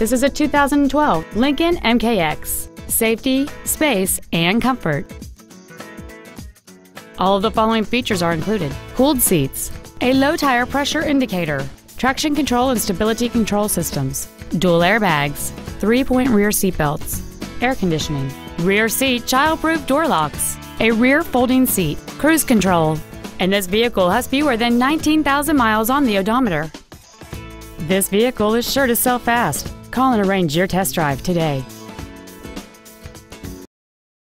This is a 2012 Lincoln MKX. Safety, space, and comfort. All of the following features are included. Cooled seats, a low tire pressure indicator, traction control and stability control systems, dual airbags, three-point rear seat belts, air conditioning, rear seat child-proof door locks, a rear folding seat, cruise control, and this vehicle has fewer than 19,000 miles on the odometer. This vehicle is sure to sell fast. Call and arrange your test drive today.